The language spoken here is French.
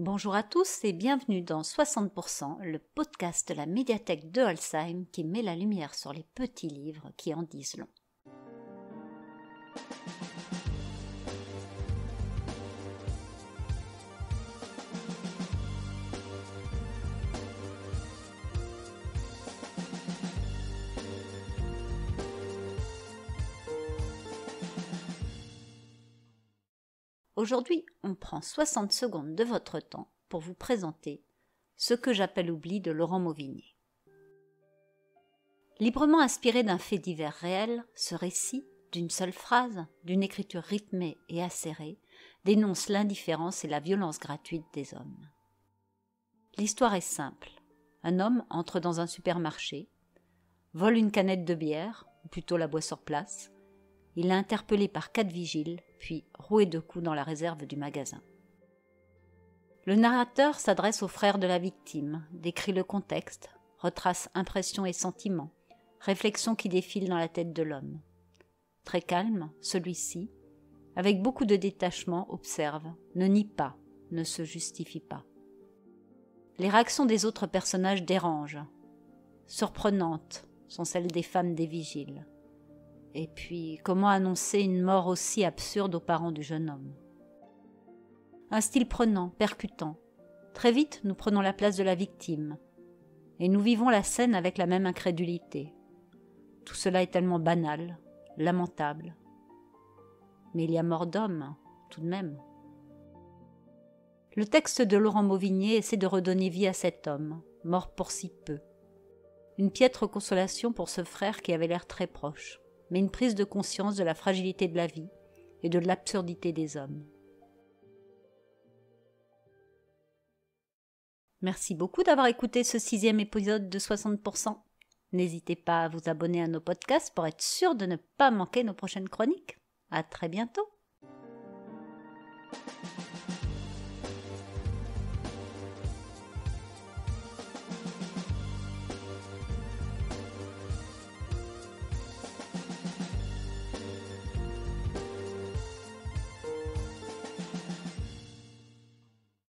Bonjour à tous et bienvenue dans 60%, le podcast de la médiathèque de Holsheim qui met la lumière sur les petits livres qui en disent long. Aujourd'hui, on prend 60 secondes de votre temps pour vous présenter Ce que j'appelle oubli de Laurent Mauvigné. Librement inspiré d'un fait divers réel, ce récit, d'une seule phrase, d'une écriture rythmée et acérée, dénonce l'indifférence et la violence gratuite des hommes. L'histoire est simple. Un homme entre dans un supermarché, vole une canette de bière, ou plutôt la boit sur place, il est interpellé par quatre vigiles, puis roué de coups dans la réserve du magasin. Le narrateur s'adresse aux frères de la victime, décrit le contexte, retrace impressions et sentiments, réflexions qui défilent dans la tête de l'homme. Très calme, celui-ci, avec beaucoup de détachement, observe, ne nie pas, ne se justifie pas. Les réactions des autres personnages dérangent. Surprenantes sont celles des femmes des vigiles. Et puis, comment annoncer une mort aussi absurde aux parents du jeune homme? Un style prenant, percutant. Très vite, nous prenons la place de la victime. Et nous vivons la scène avec la même incrédulité. Tout cela est tellement banal, lamentable. Mais il y a mort d'homme, tout de même. Le texte de Laurent Mauvigné essaie de redonner vie à cet homme, mort pour si peu. Une piètre consolation pour ce frère qui avait l'air très proche mais une prise de conscience de la fragilité de la vie et de l'absurdité des hommes. Merci beaucoup d'avoir écouté ce sixième épisode de 60%. N'hésitez pas à vous abonner à nos podcasts pour être sûr de ne pas manquer nos prochaines chroniques. À très bientôt!